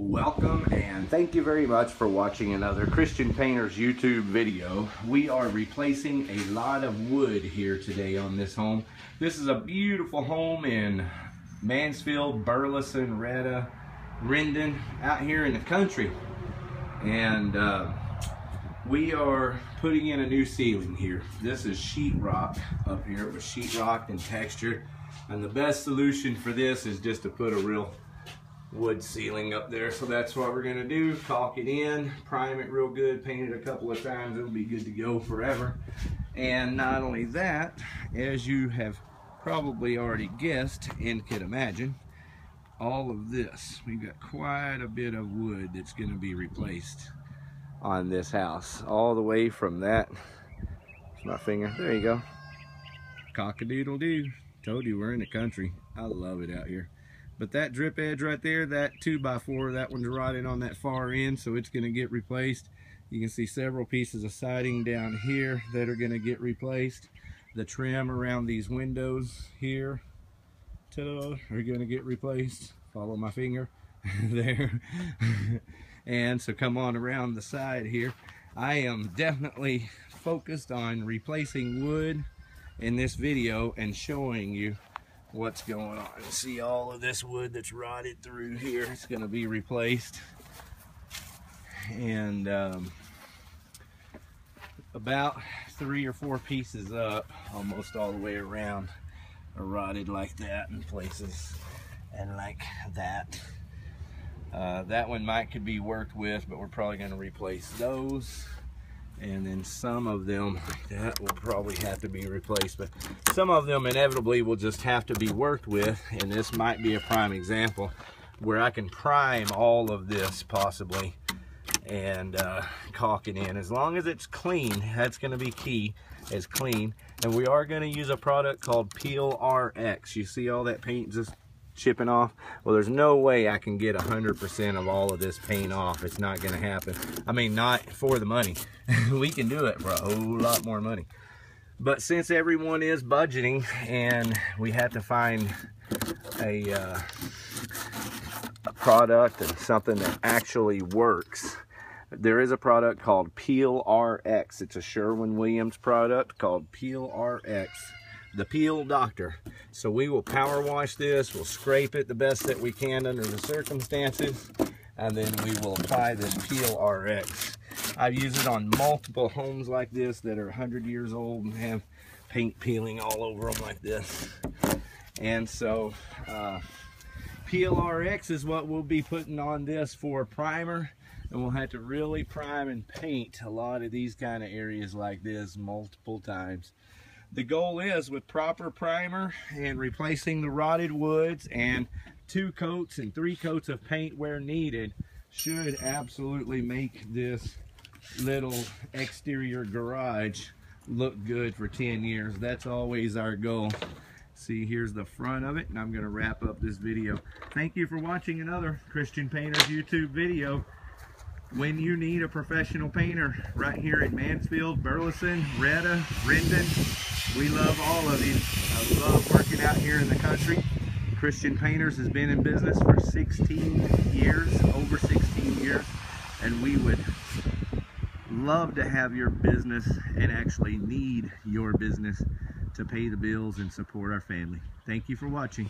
Welcome and thank you very much for watching another Christian Painters YouTube video. We are replacing a lot of wood here today on this home. This is a beautiful home in Mansfield, Burleson, Retta, Rendon, out here in the country. And uh, we are putting in a new ceiling here. This is sheetrock up here. It was sheetrock and textured. And the best solution for this is just to put a real wood ceiling up there. So that's what we're gonna do. Caulk it in, prime it real good, paint it a couple of times. It'll be good to go forever. And not only that, as you have probably already guessed and could imagine, all of this, we've got quite a bit of wood that's gonna be replaced on this house. All the way from that, it's my finger, there you go. Cock-a-doodle-doo. Told you we're in the country. I love it out here. But that drip edge right there, that 2x4, that one's rotted on that far end, so it's going to get replaced. You can see several pieces of siding down here that are going to get replaced. The trim around these windows here are going to get replaced. Follow my finger there. and so come on around the side here. I am definitely focused on replacing wood in this video and showing you what's going on. See all of this wood that's rotted through here. It's going to be replaced. And um, about three or four pieces up, almost all the way around, are rotted like that in places and like that. Uh, that one might could be worked with, but we're probably going to replace those and then some of them that will probably have to be replaced but some of them inevitably will just have to be worked with and this might be a prime example where I can prime all of this possibly and uh, caulk it in. As long as it's clean that's going to be key is clean. And we are going to use a product called Peel RX you see all that paint just chipping off. Well, there's no way I can get 100% of all of this paint off. It's not going to happen. I mean, not for the money. we can do it for a whole lot more money. But since everyone is budgeting and we have to find a, uh, a product and something that actually works, there is a product called Peel RX. It's a Sherwin-Williams product called Peel RX the peel doctor. So we will power wash this, we'll scrape it the best that we can under the circumstances, and then we will apply this Peel RX. I've used it on multiple homes like this that are 100 years old and have paint peeling all over them like this. And so uh, Peel RX is what we'll be putting on this for primer and we'll have to really prime and paint a lot of these kind of areas like this multiple times the goal is with proper primer and replacing the rotted woods and two coats and three coats of paint where needed should absolutely make this little exterior garage look good for 10 years. That's always our goal. See, here's the front of it, and I'm going to wrap up this video. Thank you for watching another Christian Painters YouTube video. When you need a professional painter, right here in Mansfield, Burleson, Retta, Rendon, we love all of you. I love working out here in the country. Christian Painters has been in business for 16 years, over 16 years, and we would love to have your business and actually need your business to pay the bills and support our family. Thank you for watching.